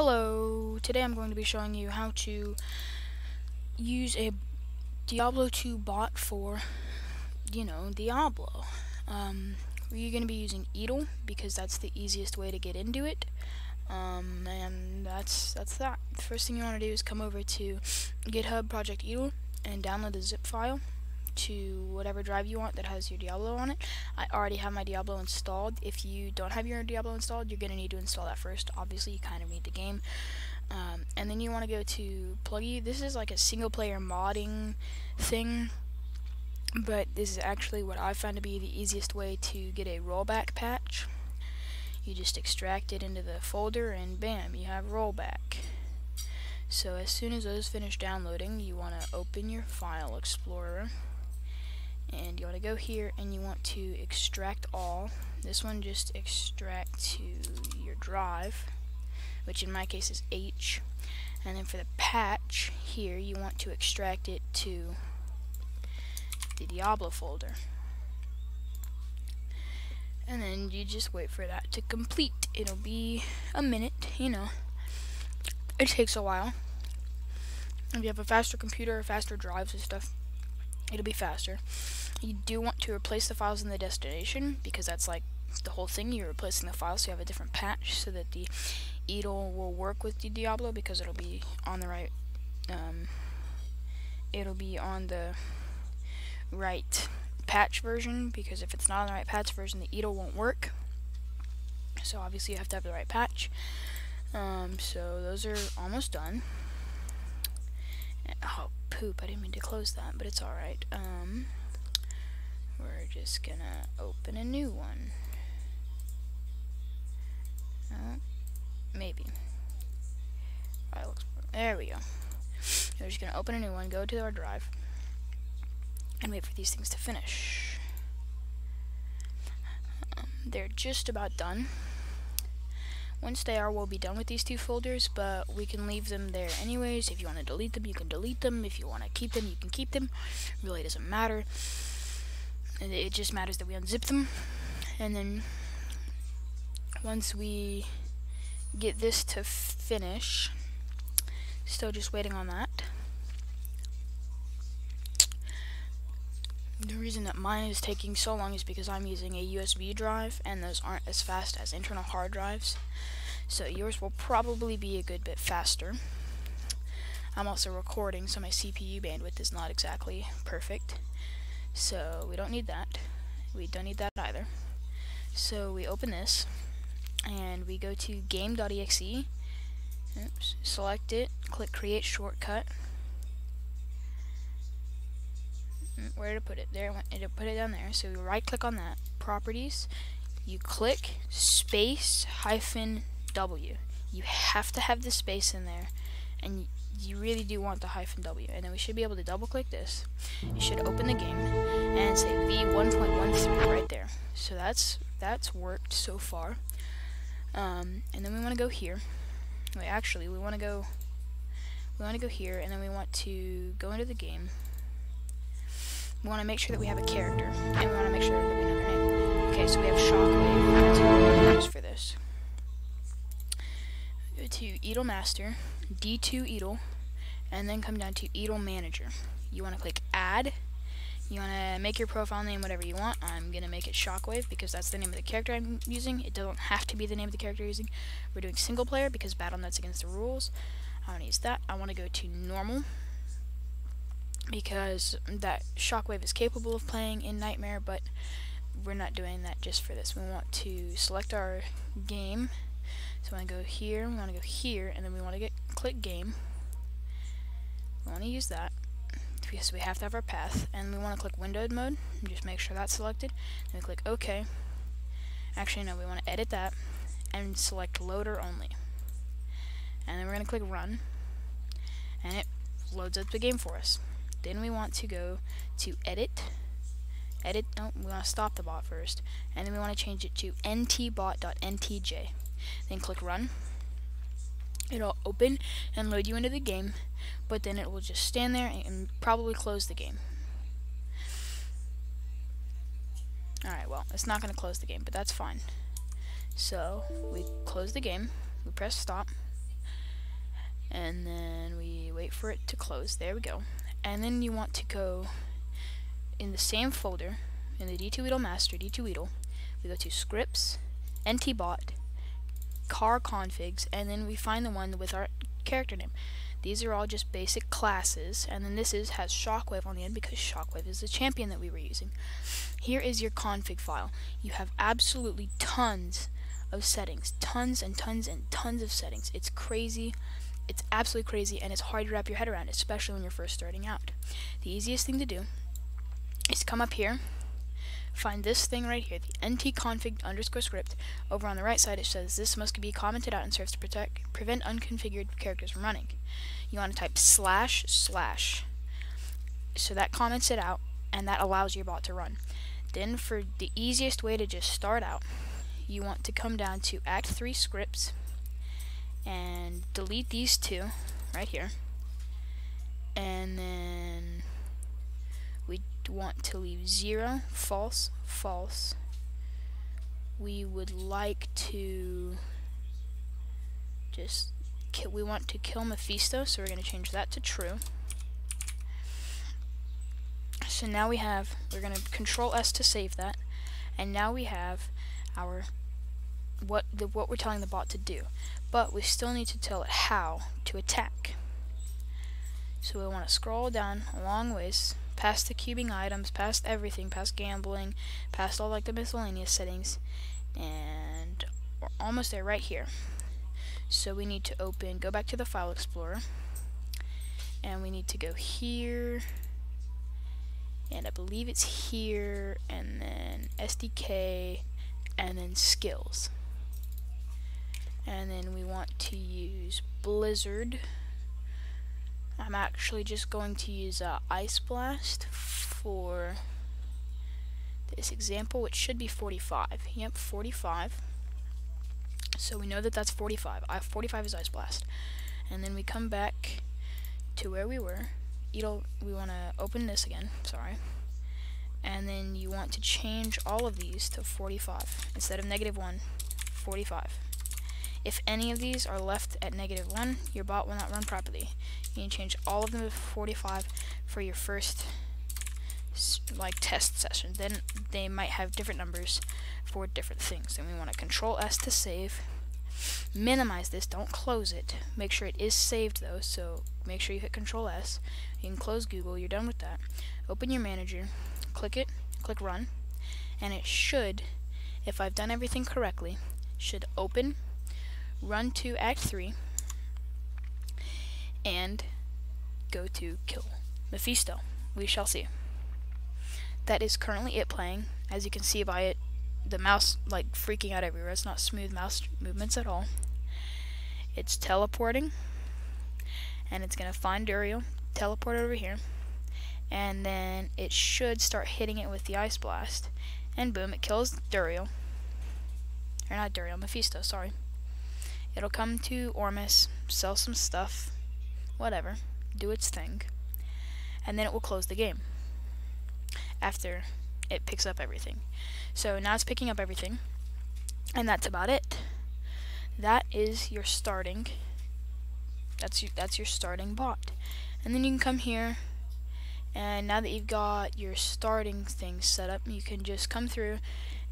Hello, today I'm going to be showing you how to use a Diablo 2 bot for, you know, Diablo. Um, we're going to be using Etal because that's the easiest way to get into it. Um, and that's that's that. The first thing you want to do is come over to GitHub Project Etal and download the zip file to whatever drive you want that has your Diablo on it. I already have my Diablo installed. If you don't have your Diablo installed, you're going to need to install that first. Obviously, you kind of need the game. Um, and then you want to go to PlugY. This is like a single player modding thing, but this is actually what I found to be the easiest way to get a rollback patch. You just extract it into the folder and bam, you have rollback. So as soon as those finish downloading, you want to open your file explorer and you want to go here and you want to extract all. This one just extract to your drive which in my case is H. And then for the patch here you want to extract it to the Diablo folder. And then you just wait for that to complete. It'll be a minute you know. It takes a while. If you have a faster computer faster drives and stuff it'll be faster. You do want to replace the files in the destination because that's like the whole thing. You're replacing the files so you have a different patch so that the Etal will work with the Diablo because it'll be on the right um, it'll be on the right patch version because if it's not on the right patch version the Etal won't work. So obviously you have to have the right patch. Um, so those are almost done. Oh, poop. I didn't mean to close that, but it's alright. Um, we're just gonna open a new one. Uh, maybe. There we go. We're just gonna open a new one, go to our drive, and wait for these things to finish. Um, they're just about done. Once they are, we'll be done with these two folders, but we can leave them there anyways. If you want to delete them, you can delete them. If you want to keep them, you can keep them. really doesn't matter. It just matters that we unzip them. And then once we get this to finish, still just waiting on that. The reason that mine is taking so long is because I'm using a USB drive and those aren't as fast as internal hard drives. So yours will probably be a good bit faster. I'm also recording so my CPU bandwidth is not exactly perfect. So we don't need that. We don't need that either. So we open this and we go to game.exe. Oops, select it, click create shortcut where to put it? There, it'll put it down there. So you right click on that, properties, you click space hyphen W. You have to have the space in there, and you really do want the hyphen W. And then we should be able to double click this. You should open the game and say V1.13 right there. So that's that's worked so far. Um, and then we want to go here. Wait, actually, we want to go. We want to go here, and then we want to go into the game we want to make sure that we have a character, and we want to make sure that we know their name. Okay, so we have Shockwave. That's what we're going to use for this. Go to Etal Master, D2 Etal, and then come down to Etal Manager. You want to click Add. You want to make your profile name whatever you want. I'm going to make it Shockwave because that's the name of the character I'm using. It doesn't have to be the name of the character you're using. We're doing single player because battle BattleNet's against the rules. I want to use that. I want to go to Normal because that Shockwave is capable of playing in Nightmare, but we're not doing that just for this. We want to select our game. So we want to go here, we want to go here, and then we want to get click game. We want to use that because we have to have our path, and we want to click windowed mode, just make sure that's selected. Then we click OK. Actually, no, we want to edit that and select loader only. And then we're going to click run, and it loads up the game for us. Then we want to go to edit. Edit, no, we want to stop the bot first. And then we want to change it to ntbot.ntj. Then click run. It'll open and load you into the game, but then it will just stand there and probably close the game. Alright, well, it's not going to close the game, but that's fine. So, we close the game, we press stop, and then we wait for it to close. There we go. And then you want to go in the same folder, in the D2Etal master, D2Etal, we go to scripts, ntbot, car configs, and then we find the one with our character name. These are all just basic classes, and then this is has Shockwave on the end because Shockwave is the champion that we were using. Here is your config file. You have absolutely tons of settings, tons and tons and tons of settings. It's crazy. It's absolutely crazy, and it's hard to wrap your head around, especially when you're first starting out. The easiest thing to do is come up here, find this thing right here, the ntconfig underscore script. Over on the right side, it says this must be commented out and serves to protect prevent unconfigured characters from running. You want to type slash slash. So that comments it out, and that allows your bot to run. Then for the easiest way to just start out, you want to come down to Act 3 scripts and delete these two right here. And then we want to leave 0, false, false. We would like to just we want to kill Mephisto, so we're going to change that to true. So now we have, we're going to control S to save that, and now we have our, what, the, what we're telling the bot to do. But we still need to tell it how to attack. So we want to scroll down a long ways, past the cubing items, past everything, past gambling, past all like the miscellaneous settings, and we're almost there right here. So we need to open, go back to the File Explorer, and we need to go here, and I believe it's here, and then SDK, and then Skills. And then we want to use Blizzard. I'm actually just going to use uh, Ice Blast for this example, which should be 45. Yep, 45. So we know that that's 45. I 45 is Ice Blast. And then we come back to where we were. It'll, we want to open this again, sorry. And then you want to change all of these to 45. Instead of negative 1, 45. If any of these are left at negative 1, your bot will not run properly. You can change all of them to 45 for your first like test session. Then they might have different numbers for different things. And we want to control S to save. Minimize this, don't close it. Make sure it is saved though, so make sure you hit control S. You can close Google, you're done with that. Open your manager, click it, click run, and it should, if I've done everything correctly, should open, run to Act 3, and go to kill Mephisto. We shall see that is currently it playing. As you can see by it, the mouse like freaking out everywhere. It's not smooth mouse movements at all. It's teleporting, and it's gonna find Duriel, teleport over here, and then it should start hitting it with the Ice Blast, and boom, it kills Duriel. Or not Duriel, Mephisto, sorry. It'll come to Ormus, sell some stuff, whatever, do its thing, and then it will close the game after it picks up everything. So now it's picking up everything, and that's about it. That is your starting. That's your, that's your starting bot, and then you can come here, and now that you've got your starting thing set up, you can just come through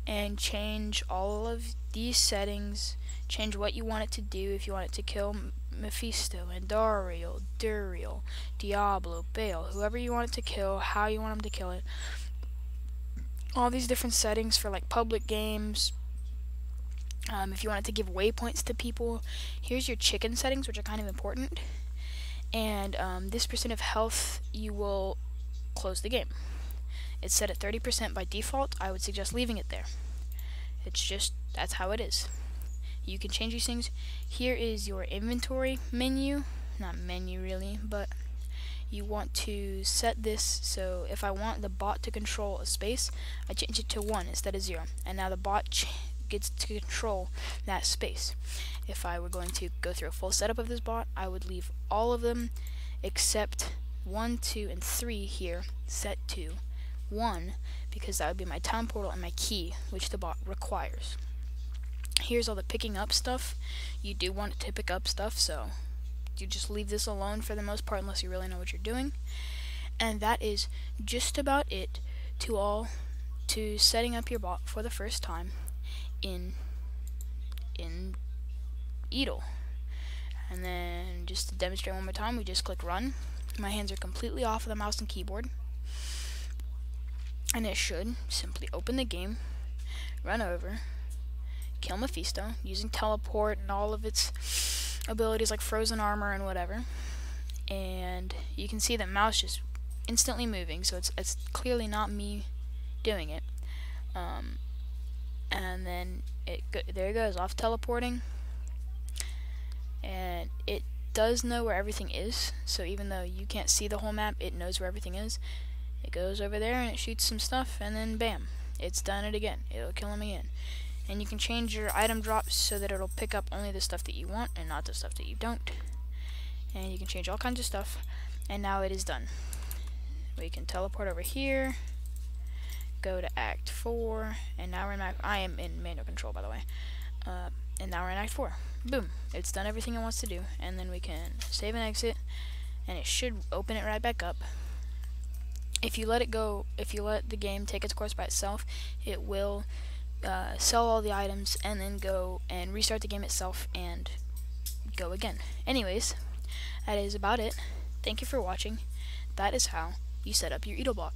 and change all of these settings. Change what you want it to do. If you want it to kill Mephisto, Andariel, Duriel, Diablo, Baal, whoever you want it to kill, how you want them to kill it. All these different settings for like public games. Um, if you want it to give waypoints to people, here's your chicken settings, which are kind of important. And um, this percent of health, you will close the game. It's set at 30% by default. I would suggest leaving it there. It's just, that's how it is you can change these things. Here is your inventory menu, not menu really, but you want to set this so if I want the bot to control a space, I change it to 1 instead of 0. And now the bot gets to control that space. If I were going to go through a full setup of this bot, I would leave all of them except 1, 2, and 3 here set to 1 because that would be my time portal and my key, which the bot requires here's all the picking up stuff. You do want to pick up stuff, so you just leave this alone for the most part unless you really know what you're doing. And that is just about it to all to setting up your bot for the first time in in Etal. And then just to demonstrate one more time, we just click run. My hands are completely off of the mouse and keyboard. And it should simply open the game, run over, kill Mephisto using teleport and all of its abilities like frozen armor and whatever. And you can see that mouse just instantly moving, so it's it's clearly not me doing it. Um, and then it there it goes off teleporting, and it does know where everything is. So even though you can't see the whole map, it knows where everything is. It goes over there and it shoots some stuff, and then bam, it's done it again. It'll kill him again. And you can change your item drops so that it'll pick up only the stuff that you want and not the stuff that you don't. And you can change all kinds of stuff. And now it is done. We can teleport over here, go to Act 4, and now we're in I am in manual control, by the way. Uh, and now we're in Act 4. Boom. It's done everything it wants to do. And then we can save and exit, and it should open it right back up. If you let it go, if you let the game take its course by itself, it will uh, sell all the items and then go and restart the game itself and go again. Anyways, that is about it. Thank you for watching. That is how you set up your EtalBot.